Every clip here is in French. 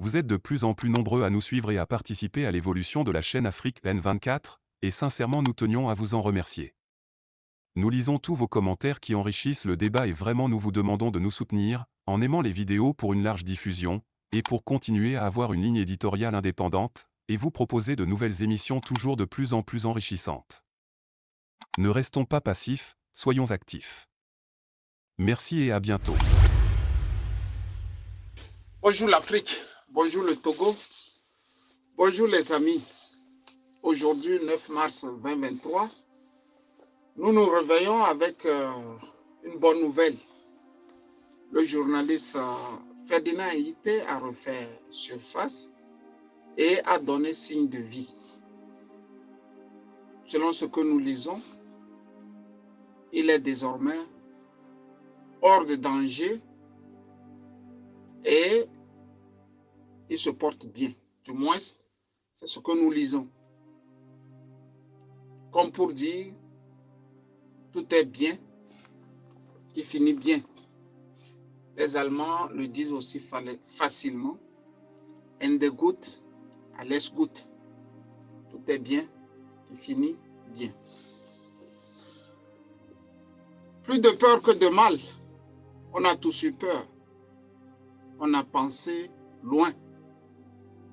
Vous êtes de plus en plus nombreux à nous suivre et à participer à l'évolution de la chaîne Afrique N24, et sincèrement nous tenions à vous en remercier. Nous lisons tous vos commentaires qui enrichissent le débat et vraiment nous vous demandons de nous soutenir, en aimant les vidéos pour une large diffusion, et pour continuer à avoir une ligne éditoriale indépendante, et vous proposer de nouvelles émissions toujours de plus en plus enrichissantes. Ne restons pas passifs, soyons actifs. Merci et à bientôt. Bonjour l'Afrique, bonjour le Togo, bonjour les amis. Aujourd'hui, 9 mars 2023, nous nous réveillons avec euh, une bonne nouvelle. Le journaliste euh, Ferdinand Haïté a refait surface et a donné signe de vie. Selon ce que nous lisons, il est désormais hors de danger et il se porte bien. Du moins, c'est ce que nous lisons. Comme pour dire, tout est bien, qui finit bien. Les Allemands le disent aussi facilement. Ende gut, alles gut. Tout est bien, qui finit bien. Plus de peur que de mal. On a tous eu peur. On a pensé loin.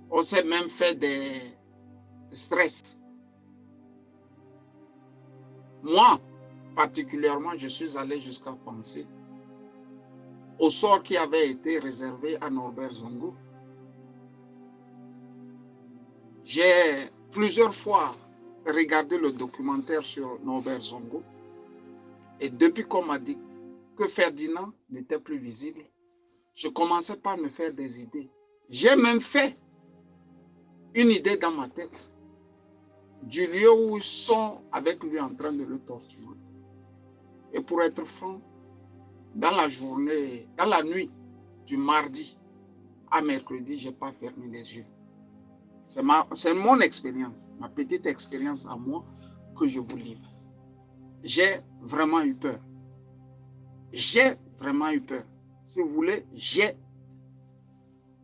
On s'est même fait des stress. Moi, particulièrement, je suis allé jusqu'à penser au sort qui avait été réservé à Norbert Zongo. J'ai plusieurs fois regardé le documentaire sur Norbert Zongo et depuis qu'on m'a dit que Ferdinand n'était plus visible, je commençais par me faire des idées. J'ai même fait une idée dans ma tête du lieu où ils sont avec lui en train de le torturer. Et pour être franc, dans la journée, dans la nuit du mardi à mercredi, je n'ai pas fermé les yeux. C'est mon expérience, ma petite expérience à moi que je vous livre. J'ai vraiment eu peur. J'ai vraiment eu peur. Si vous voulez, j'ai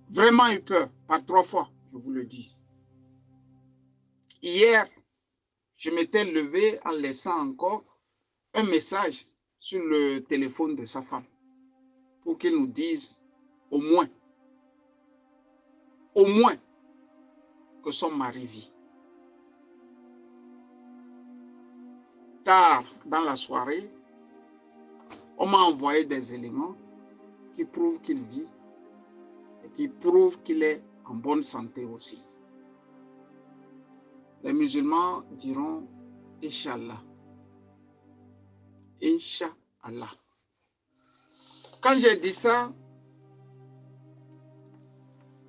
vraiment eu peur. Par trois fois, vous le dis. Hier, je m'étais levé en laissant encore un message sur le téléphone de sa femme pour qu'il nous dise au moins, au moins que son mari vit. Tard dans la soirée, on m'a envoyé des éléments qui prouvent qu'il vit et qui prouvent qu'il est en bonne santé aussi. Les musulmans diront Inch'Allah. Inch'Allah. Quand j'ai dit ça,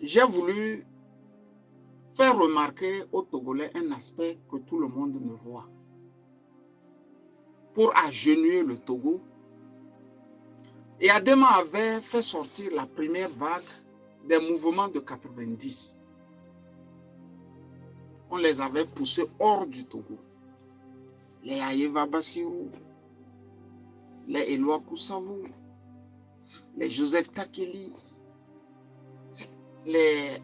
j'ai voulu faire remarquer aux Togolais un aspect que tout le monde ne voit. Pour agenouiller le Togo, et Adema avait fait sortir la première vague des mouvements de 90 on les avait poussés hors du Togo. Les Aïeva Bassirou, les Eloi Koussavou, les Joseph Takeli, les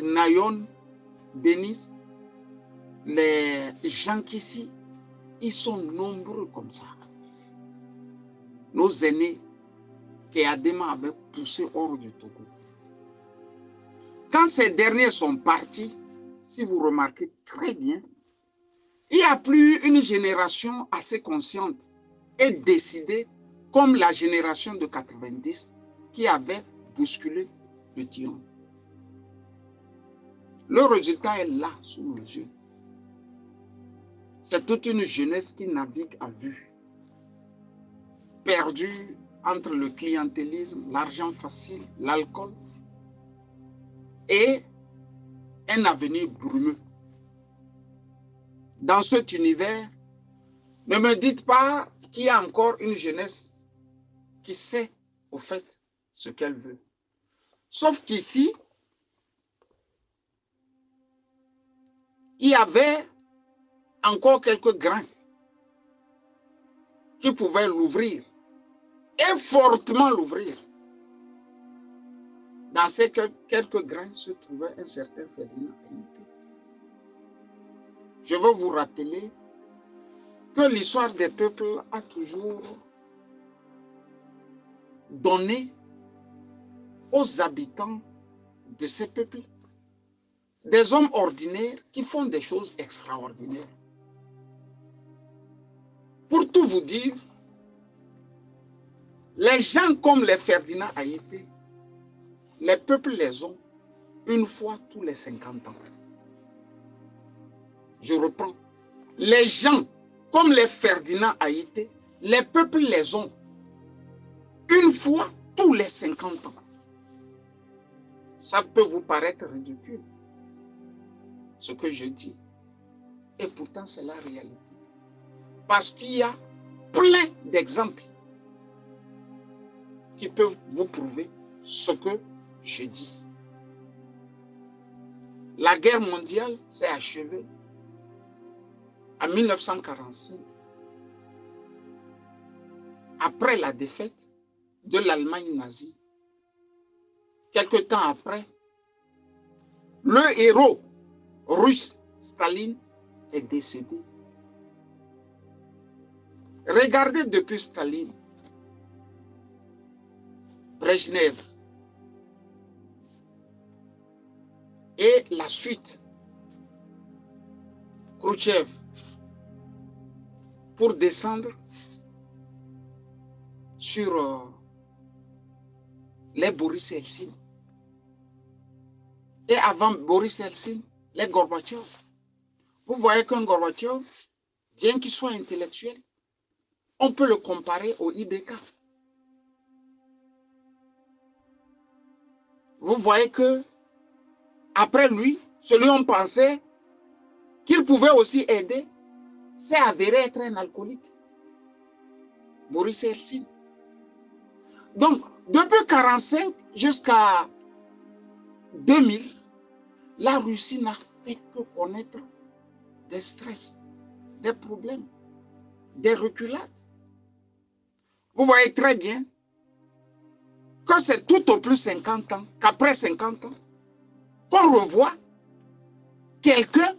Nayon Denis, les Jean Kissi, ils sont nombreux comme ça. Nos aînés que Adema avait poussés hors du Togo. Quand ces derniers sont partis, si vous remarquez très bien, il n'y a plus une génération assez consciente et décidée comme la génération de 90 qui avait bousculé le tyran. Le résultat est là, sous nos yeux. C'est toute une jeunesse qui navigue à vue, perdue entre le clientélisme, l'argent facile, l'alcool et un avenir brumeux. Dans cet univers, ne me dites pas qu'il y a encore une jeunesse qui sait au fait ce qu'elle veut. Sauf qu'ici, il y avait encore quelques grains qui pouvaient l'ouvrir et fortement l'ouvrir dans ces quelques grains se trouvait un certain Ferdinand Je veux vous rappeler que l'histoire des peuples a toujours donné aux habitants de ces peuples des hommes ordinaires qui font des choses extraordinaires. Pour tout vous dire, les gens comme les Ferdinand Haïti, les peuples les ont une fois tous les 50 ans. Je reprends. Les gens comme les Ferdinand Haïti, les peuples les ont une fois tous les 50 ans. Ça peut vous paraître ridicule, ce que je dis. Et pourtant, c'est la réalité. Parce qu'il y a plein d'exemples qui peuvent vous prouver ce que je dis. La guerre mondiale s'est achevée en 1945, après la défaite de l'Allemagne nazie. Quelque temps après, le héros russe Staline est décédé. Regardez depuis Staline, Brezhnev et la suite, Khrouchtchev, pour descendre sur euh, les Boris Eltsine. Et avant Boris Eltsine, les Gorbatchev. Vous voyez qu'un Gorbatchev, bien qu'il soit intellectuel, on peut le comparer au IBK. Vous voyez que après lui, celui on pensait qu'il pouvait aussi aider, s'est avéré être un alcoolique. Boris Eltsine. Donc, depuis 1945 jusqu'à 2000, la Russie n'a fait que connaître des stress, des problèmes, des reculades. Vous voyez très bien que c'est tout au plus 50 ans, qu'après 50 ans, qu'on revoit quelqu'un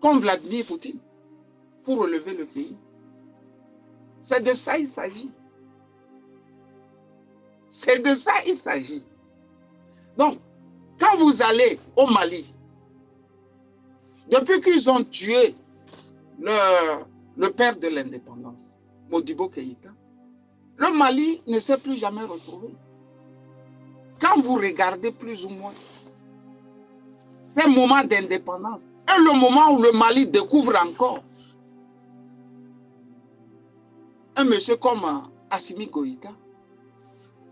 comme Vladimir Poutine pour relever le pays. C'est de ça il s'agit. C'est de ça il s'agit. Donc, quand vous allez au Mali, depuis qu'ils ont tué le, le père de l'indépendance, Modibo Keïta, le Mali ne s'est plus jamais retrouvé. Quand vous regardez plus ou moins ces moments d'indépendance et le moment où le Mali découvre encore un monsieur comme Assimi Goïta,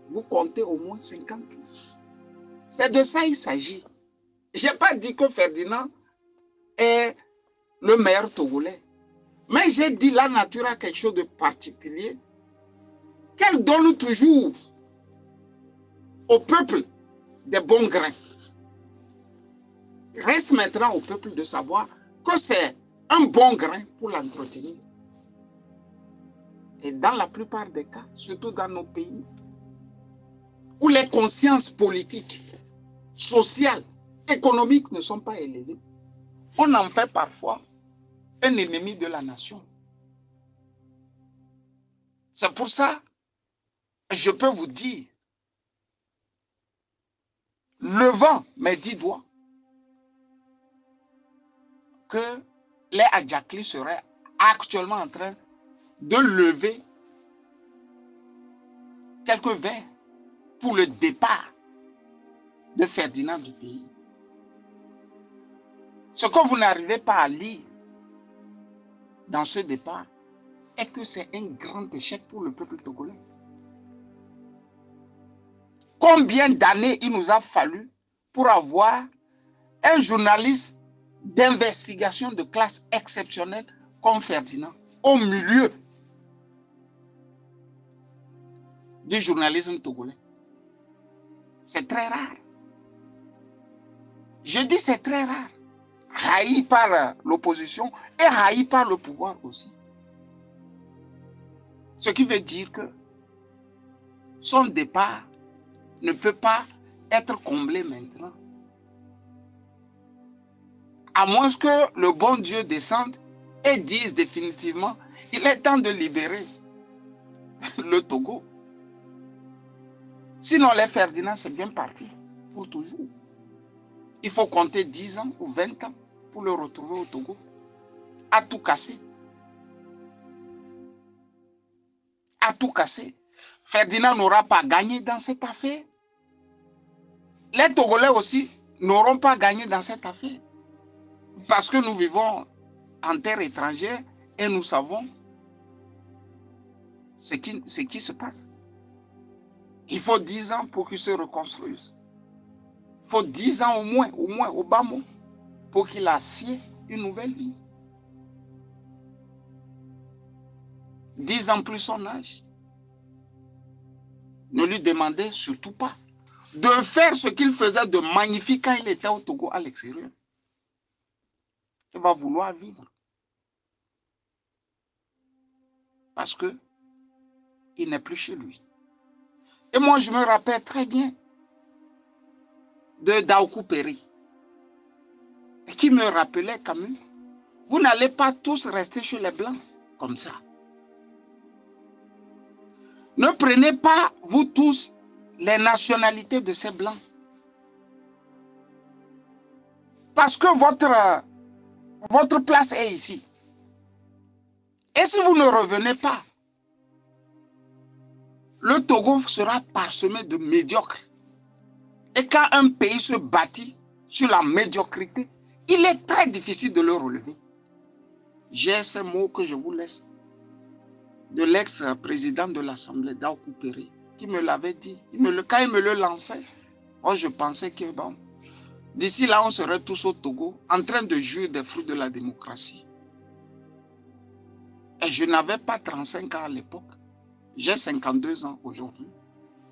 vous comptez au moins 50 ans. C'est de ça il s'agit. Je n'ai pas dit que Ferdinand est le meilleur Togolais. Mais j'ai dit la nature a quelque chose de particulier qu'elle donne toujours au peuple des bons grains. Reste maintenant au peuple de savoir que c'est un bon grain pour l'entretenir. Et dans la plupart des cas, surtout dans nos pays, où les consciences politiques, sociales, économiques ne sont pas élevées, on en fait parfois un ennemi de la nation. C'est pour ça, je peux vous dire, levant mes dix doigts, que les Adjakli seraient actuellement en train de lever quelques verres pour le départ de Ferdinand du pays. Ce que vous n'arrivez pas à lire dans ce départ est que c'est un grand échec pour le peuple togolais. Combien d'années il nous a fallu pour avoir un journaliste d'investigation de classe exceptionnelle comme Ferdinand au milieu du journalisme togolais? C'est très rare. Je dis c'est très rare. Haï par l'opposition et haï par le pouvoir aussi. Ce qui veut dire que son départ ne peut pas être comblé maintenant. À moins que le bon Dieu descende et dise définitivement, il est temps de libérer le Togo. Sinon, les Ferdinand, c'est bien parti pour toujours. Il faut compter 10 ans ou 20 ans pour le retrouver au Togo. À tout casser. À tout casser. Ferdinand n'aura pas gagné dans cette affaire. Les Togolais aussi n'auront pas gagné dans cette affaire. Parce que nous vivons en terre étrangère et nous savons ce qui, se passe. Il faut 10 ans pour qu'ils se reconstruisent. Il faut 10 ans au moins, au moins, au bas pour qu'il assied une nouvelle vie. 10 ans plus son âge. Ne lui demandez surtout pas de faire ce qu'il faisait de magnifique quand il était au Togo à l'extérieur. Il va vouloir vivre. Parce que il n'est plus chez lui. Et moi, je me rappelle très bien de Daoku Peri, qui me rappelait Camus, vous n'allez pas tous rester chez les Blancs comme ça. Ne prenez pas, vous tous, les nationalités de ces Blancs. Parce que votre, votre place est ici. Et si vous ne revenez pas, le Togo sera parsemé de médiocres. Et quand un pays se bâtit sur la médiocrité, il est très difficile de le relever. J'ai ces mots que je vous laisse de l'ex-président de l'Assemblée, Dao Kouperi, qui me l'avait dit. Quand il me le lançait, moi je pensais que bon, d'ici là, on serait tous au Togo en train de jouir des fruits de la démocratie. Et je n'avais pas 35 ans à l'époque. J'ai 52 ans aujourd'hui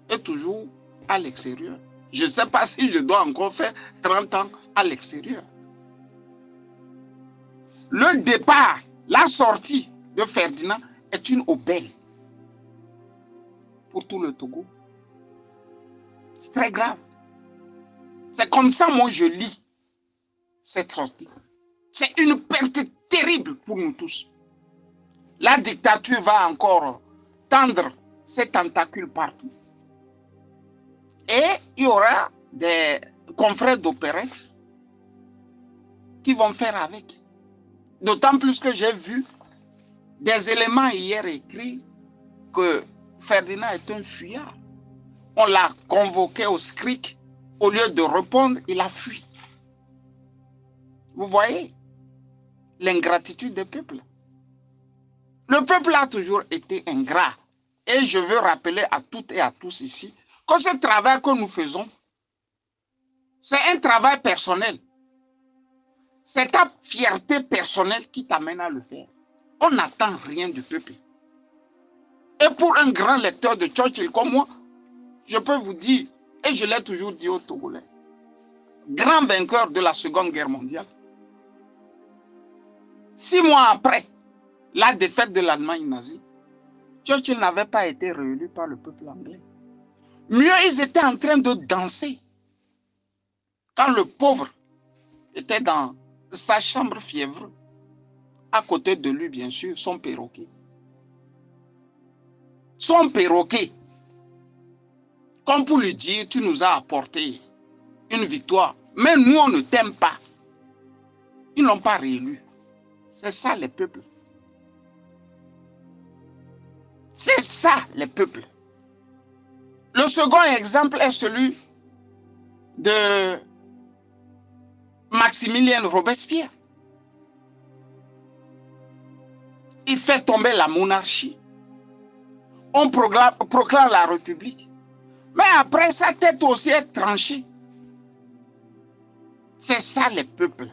et toujours à l'extérieur. Je ne sais pas si je dois encore faire 30 ans à l'extérieur. Le départ, la sortie de Ferdinand est une aubaine pour tout le Togo. C'est très grave. C'est comme ça, moi, je lis cette sortie. C'est une perte terrible pour nous tous. La dictature va encore tendre ses tentacules partout. Et il y aura des confrères d'opérette qui vont faire avec. D'autant plus que j'ai vu des éléments hier écrits que Ferdinand est un fuyard. On l'a convoqué au SCRIC. Au lieu de répondre, il a fui. Vous voyez l'ingratitude des peuples. Le peuple a toujours été ingrat. Et je veux rappeler à toutes et à tous ici que ce travail que nous faisons, c'est un travail personnel. C'est ta fierté personnelle qui t'amène à le faire. On n'attend rien du peuple. Et pour un grand lecteur de Churchill comme moi, je peux vous dire, et je l'ai toujours dit aux Togolais, grand vainqueur de la Seconde Guerre mondiale, six mois après la défaite de l'Allemagne nazie, Churchill n'avait pas été réélu par le peuple anglais. Mieux, ils étaient en train de danser. Quand le pauvre était dans sa chambre fièvre, à côté de lui, bien sûr, son perroquet. Son perroquet. Comme pour lui dire, tu nous as apporté une victoire. Mais nous, on ne t'aime pas. Ils n'ont pas réélu. C'est ça les peuples. C'est ça les peuples. Le second exemple est celui de Maximilien Robespierre. Il fait tomber la monarchie. On proclame, la République. Mais après, sa tête aussi est tranchée. C'est ça les peuples.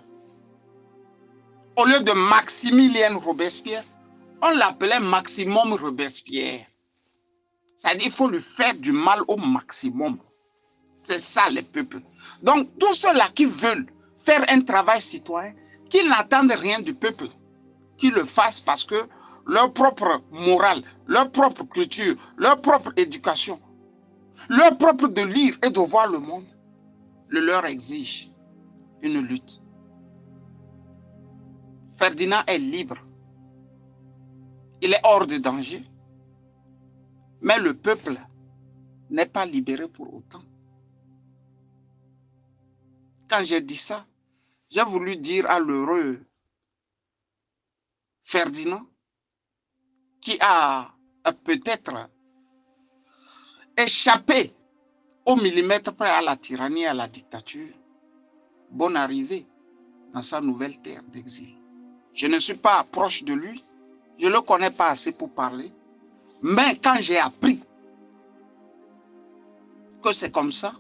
Au lieu de Maximilien Robespierre, on l'appelait Maximum Robespierre. C'est-à-dire qu'il faut lui faire du mal au maximum. C'est ça les peuples. Donc tous ceux-là qui veulent faire un travail citoyen, qu'ils n'attendent rien du peuple, qu'ils le fassent parce que leur propre morale, leur propre culture, leur propre éducation Leur propre de lire et de voir le monde le leur exige une lutte. Ferdinand est libre. Il est hors de danger. Mais le peuple n'est pas libéré pour autant. Quand j'ai dit ça, j'ai voulu dire à l'heureux Ferdinand, qui a peut-être échappé au millimètre près à la tyrannie à la dictature, bonne arrivée dans sa nouvelle terre d'exil. Je ne suis pas proche de lui, je ne le connais pas assez pour parler, mais quand j'ai appris que c'est comme ça,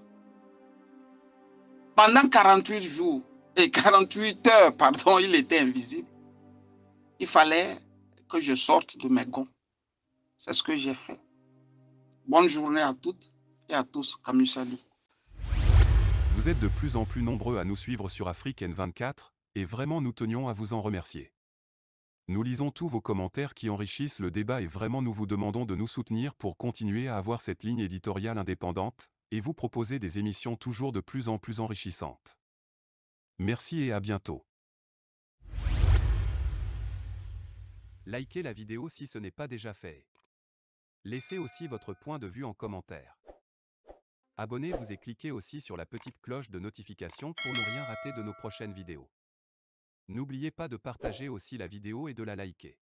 pendant 48 jours et 48 heures, pardon, il était invisible, il fallait que je sorte de mes gonds. C'est ce que j'ai fait. Bonne journée à toutes et à tous. Camus salut. Vous êtes de plus en plus nombreux à nous suivre sur Afrique N24 et vraiment nous tenions à vous en remercier. Nous lisons tous vos commentaires qui enrichissent le débat et vraiment nous vous demandons de nous soutenir pour continuer à avoir cette ligne éditoriale indépendante et vous proposer des émissions toujours de plus en plus enrichissantes. Merci et à bientôt. Likez la vidéo si ce n'est pas déjà fait. Laissez aussi votre point de vue en commentaire. Abonnez-vous et cliquez aussi sur la petite cloche de notification pour ne rien rater de nos prochaines vidéos. N'oubliez pas de partager aussi la vidéo et de la liker.